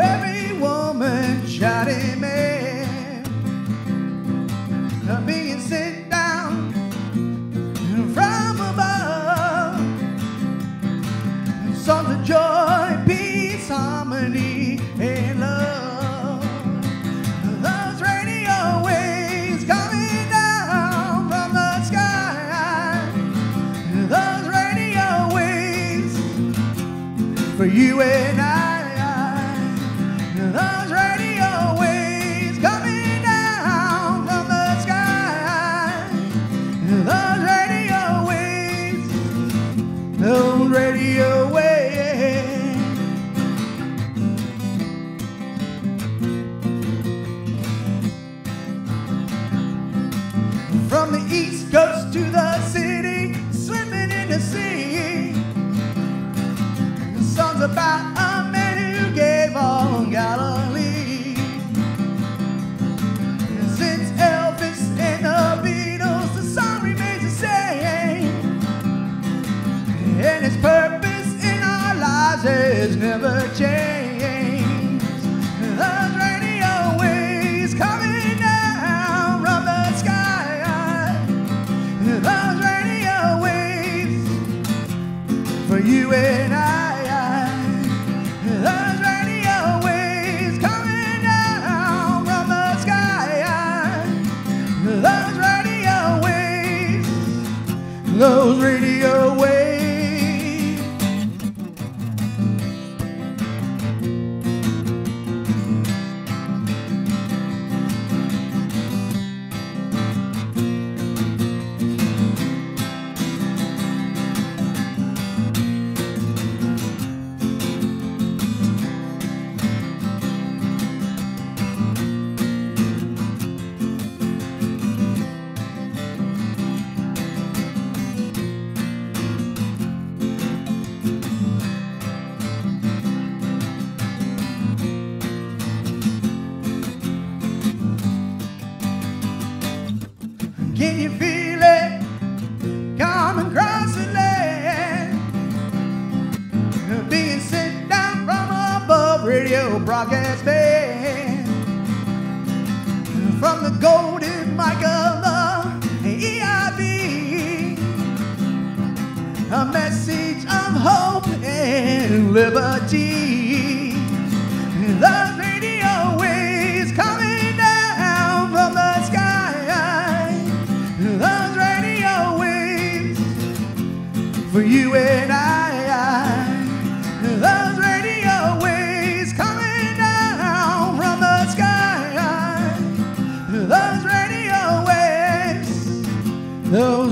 every woman, shoddy man. I'm being sent down from above. Songs of joy, peace, harmony, and love. Those radio waves coming down from the sky. Those radio waves for you and coast to the city, swimming in the sea. The Songs about a man who gave all Galilee. And Since Elvis and the Beatles, the song remains the same. And its purpose in our lives has never changed. For you and I. Those radio waves coming down from the sky. Those radio waves. Those radio Can you feel it coming across the land? Being sent down from above, radio broadcast band. From the golden mic of the EIB, a message of hope and liberty. Those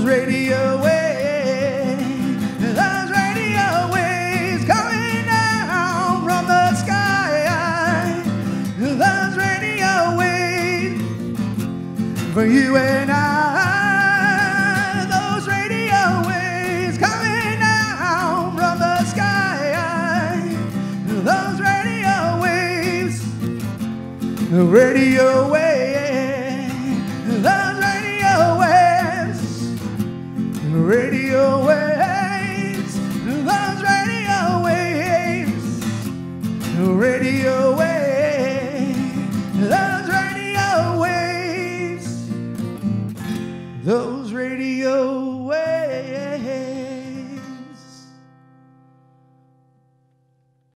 Those radio waves. Those radio waves coming down from the sky. Those radio waves for you and I. Those radio waves coming down from the sky. Those radio waves, radio waves, waves,